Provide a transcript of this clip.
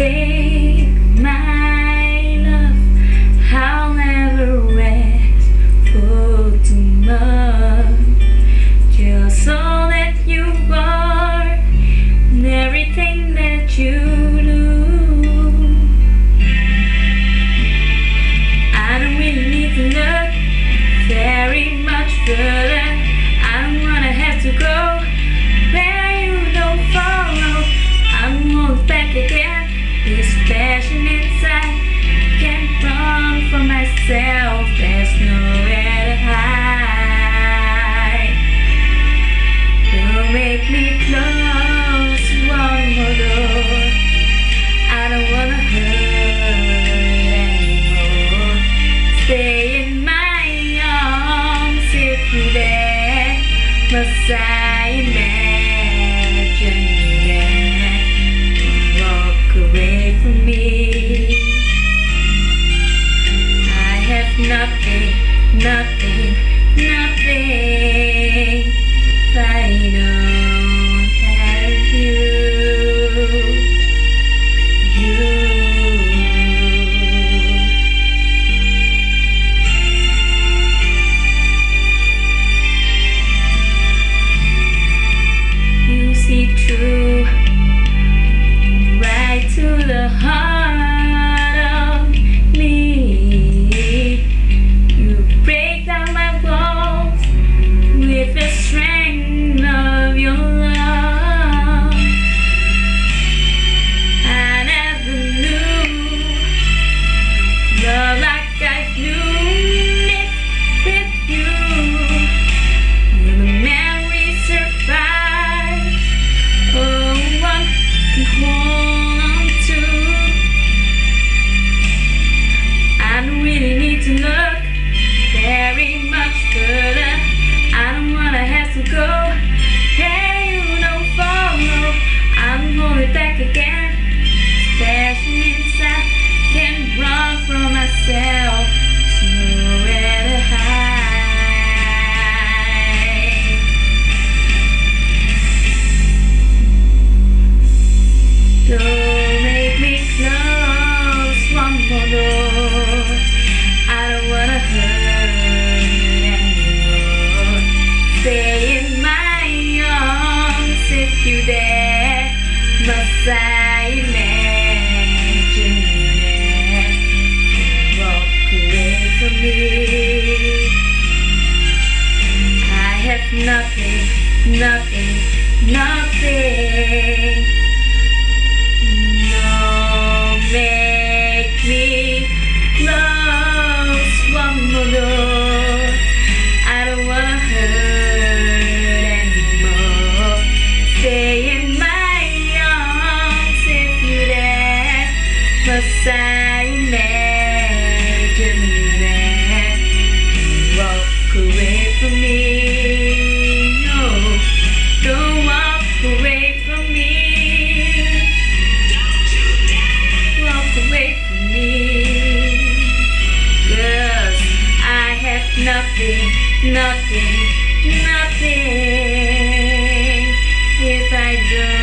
see. My Man. nothing, nothing. No, make me close one more door. I don't wanna hurt anymore. Stay in my arms if you dare, there, Messiah. nothing, nothing, nothing if I don't.